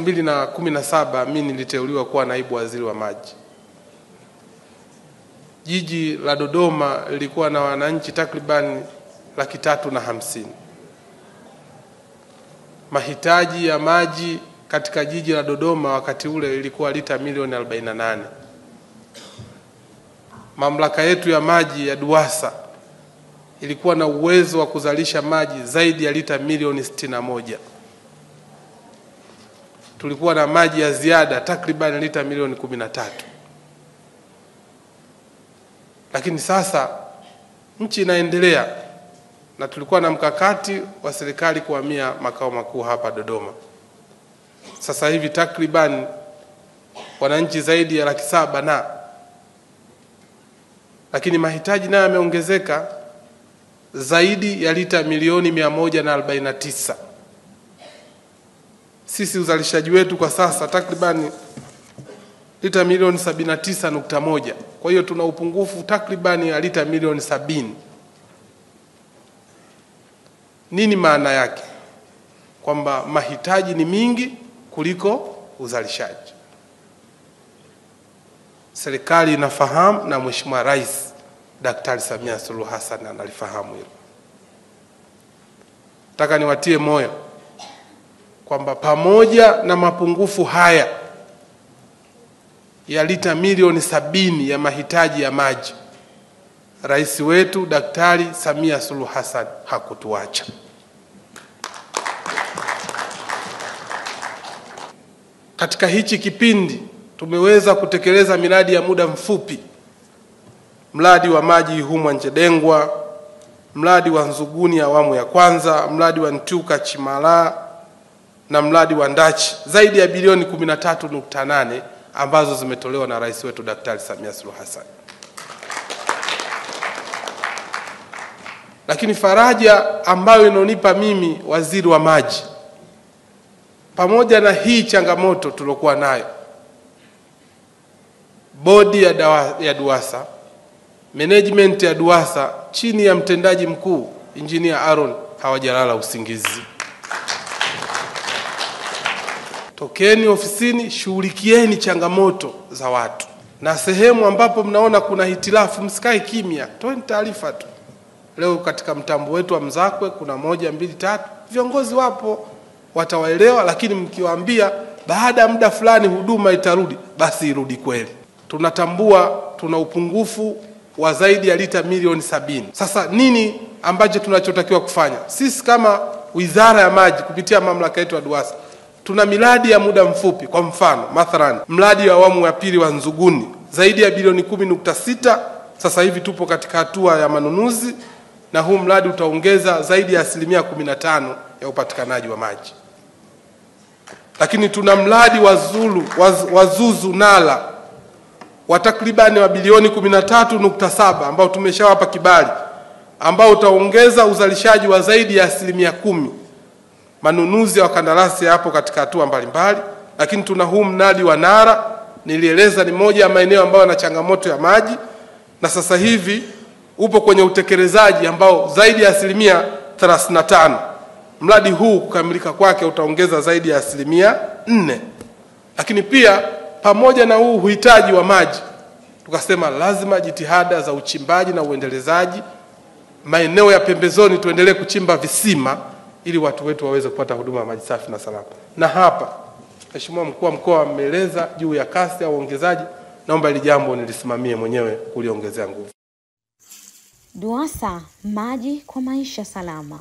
mbili na kumi na saba mi niliteuliwa kuwa naibu waziri wa maji. Jiji la Dodoma lilikuwa na wananchi takribani laki tatu na hamsini. Mahitaji ya maji katika jiji la Dodoma wakati ule ilikuwa lita milioni 48. Mamlaka yetu ya maji ya DUWASA ilikuwa na uwezo wa kuzalisha maji zaidi ya lita milioni 61. Tulikuwa na maji ya ziada takriban lita milioni 13. Lakini sasa nchi inaendelea na tulikuwa na mkakati wa serikali kuhamia makao makuu hapa Dodoma. Sasa hivi takriban wananchi zaidi ya laki saba na lakini mahitaji nayo yameongezeka zaidi ya lita milioni mia moja na arobaini na tisa. Sisi uzalishaji wetu kwa sasa takribani lita milioni sabini na tisa nukta moja. Kwa hiyo tuna upungufu takribani ya lita milioni sabini. Nini maana yake? Kwamba mahitaji ni mingi kuliko uzalishaji. Serikali inafahamu na Mheshimiwa Rais Daktari Samia Suluhu Hassan analifahamu hilo. Nataka niwatie moyo kwamba pamoja na mapungufu haya ya lita milioni sabini ya mahitaji ya maji, rais wetu Daktari Samia Suluhu Hassan hakutuacha. Katika hichi kipindi tumeweza kutekeleza miradi ya muda mfupi, mradi wa maji Ihumwa Njedengwa, mradi wa Nzuguni awamu ya kwanza, mradi wa ntuka Chimala na mradi wa Ndachi, zaidi ya bilioni 13.8 ambazo zimetolewa na rais wetu Daktari Samia Suluhu Hassan. Lakini faraja ambayo inonipa mimi waziri wa maji, pamoja na hii changamoto tuliokuwa nayo, bodi ya, dawa, ya DUWASA management ya DUWASA chini ya mtendaji mkuu Injinia Aaron hawajalala usingizi. Tokeni ofisini, shughulikieni changamoto za watu, na sehemu ambapo mnaona kuna hitilafu msikae kimya, toeni taarifa tu. Leo katika mtambo wetu wa Mzakwe kuna moja mbili tatu, viongozi wapo watawaelewa, lakini mkiwaambia baada ya muda fulani huduma itarudi, basi irudi kweli. Tunatambua tuna upungufu wa zaidi ya lita milioni sabini. Sasa nini ambacho tunachotakiwa kufanya? Sisi kama Wizara ya Maji kupitia mamlaka yetu ya DUWASA tuna miradi ya muda mfupi. Kwa mfano, mathalan mradi wa awamu ya pili wa Nzuguni zaidi ya bilioni kumi nukta sita. Sasa hivi tupo katika hatua ya manunuzi na huu mradi utaongeza zaidi ya asilimia kumi na tano ya upatikanaji wa maji. Lakini tuna mradi wa Zulu wa Zuzu Nala wa takribani wa bilioni 13.7 ambao tumeshawapa kibali ambao utaongeza uzalishaji wa zaidi ya asilimia kumi. Manunuzi ya wakandarasi yapo katika hatua mbalimbali, lakini tuna huu mnadi wa Nara, nilieleza ni moja ya maeneo ambayo yana changamoto ya maji, na sasa hivi upo kwenye utekelezaji ambao zaidi ya asilimia 35. Mradi huu kukamilika kwake utaongeza zaidi ya asilimia nne, lakini pia pamoja na huu uhitaji wa maji, tukasema lazima jitihada za uchimbaji na uendelezaji. Maeneo ya pembezoni, tuendelee kuchimba visima ili watu wetu waweze kupata huduma ya maji safi na salama. Na hapa Mheshimiwa mkuu wa mkoa ameeleza juu ya kasi ya uongezaji, naomba ili jambo nilisimamie mwenyewe kuliongezea nguvu. DUWASA, maji kwa maisha salama.